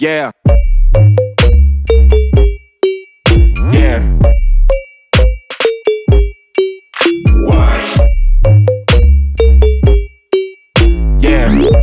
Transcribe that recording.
Yeah. Yeah. What? Yeah.